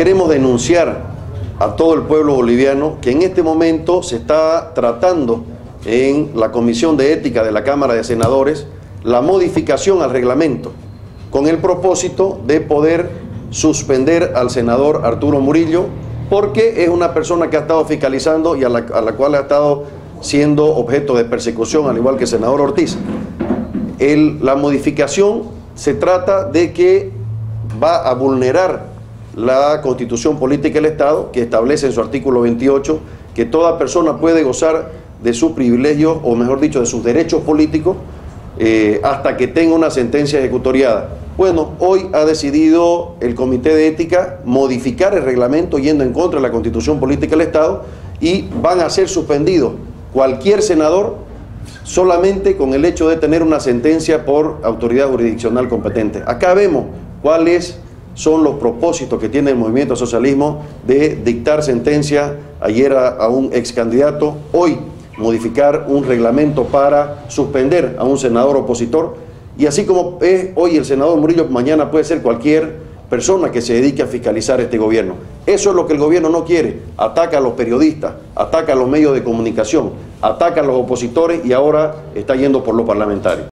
queremos denunciar a todo el pueblo boliviano que en este momento se está tratando en la Comisión de Ética de la Cámara de Senadores la modificación al reglamento con el propósito de poder suspender al senador Arturo Murillo porque es una persona que ha estado fiscalizando y a la, cual ha estado siendo objeto de persecución, al igual que el senador Ortiz. La modificación se trata de que va a vulnerar la constitución política del Estado, que establece en su artículo 28 que toda persona puede gozar de sus privilegios, o mejor dicho, de sus derechos políticos, eh, hasta que tenga una sentencia ejecutoriada. Bueno, hoy ha decidido el Comité de Ética modificar el reglamento yendo en contra de la Constitución Política del Estado y van a ser suspendidos cualquier senador solamente con el hecho de tener una sentencia por autoridad jurisdiccional competente. Acá vemos cuáles son los propósitos que tiene el movimiento socialismo de dictar sentencia ayer a, un ex candidato, hoy modificar un reglamento para suspender a un senador opositor y así como es hoy el senador Murillo, mañana puede ser cualquier persona que se dedique a fiscalizar este gobierno. Eso es lo que el gobierno no quiere. Ataca a los periodistas, ataca a los medios de comunicación, ataca a los opositores y ahora está yendo por los parlamentarios.